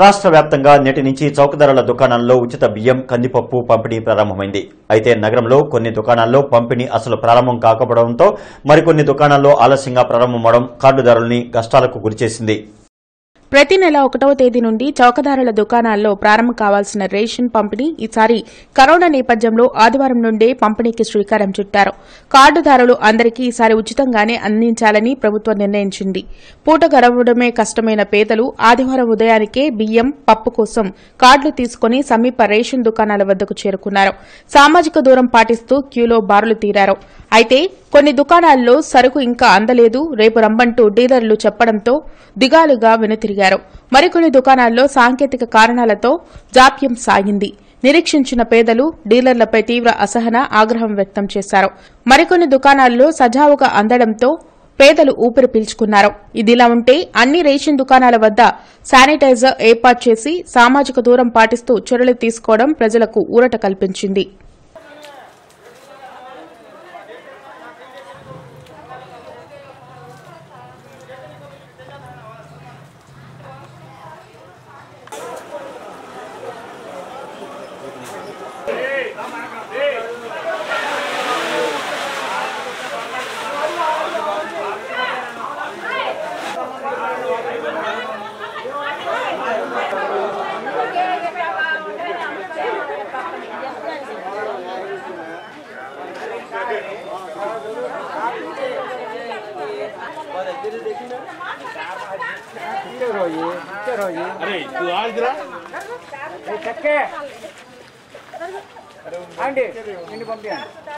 రాష్ట్ర వ్యాప్తంగా నేటి నుంచి చౌకధరల దుకాణాల్లో ఉచిత బియ్యం కందిపప్పు పంపిణీ ప్రారంభమైంది. అయితే నగరంలో కొన్ని దుకాణాల్లో పంపిణీ అసలు ప్రారంభం కాకపోవడంతో మరికొన్ని దుకాణాల్లో ఆలస్యంగా ప్రారంభమవడం కార్డుదారుల్ని కష్టాలకు గురిచేసింది. ప్రతి నెల ఒకటవ తేదీ నుండి చౌకదారుల దుకాణాల్లో ప్రారంభం కావాల్సిన రేషన్ పంపిణీ ఈసారి కరోనా నేపథ్యంలో ఆదివారం నుండే పంపిణీకి శ్రీకారం చుట్టారు. కార్డుదారులు అందరికీ ఈసారి ఉచితంగానే అందించాలని ప్రభుత్వం నిర్ణయించింది. పూట గడవడమే కష్టమైన పేదలు ఆదివారం ఉదయానికే బియ్యం పప్పు కోసం కార్డులు తీసుకుని సమీప రేషన్ దుకాణాల వద్దకు చేరుకున్నారు. సామాజిక దూరం పాటిస్తూ క్యూలో బారులు తీరారు. అయితే కొన్ని దుకాణాల్లో సరుకు ఇంకా అందలేదు. రేపు రమ్మంటూ డీలర్లు చెప్పడంతో దిగాలుగా వెనుతిరిగారు. మరికొన్ని దుకాణాల్లో సాంకేతిక కారణాలతో జాప్యం సాగింది. నిరీక్షించిన పేదలు డీలర్లపై తీవ్ర అసహన ఆగ్రహం వ్యక్తం చేశారు. మరికొన్ని దుకాణాల్లో సజావుగా అందడంతో పేదలు ఊపిరి పీల్చుకున్నారు. ఇదిలా ఉంటే అన్ని రేషన్ దుకాణాల వద్ద శానిటైజర్ ఏర్పాటు చేసి సామాజిక దూరం పాటిస్తూ చర్యలు తీసుకోవడం ప్రజలకు ఊరట కల్పించింది. అరే నువ్వు ఆడుతురా చక్కే. అండి నిన్ను పంపించండి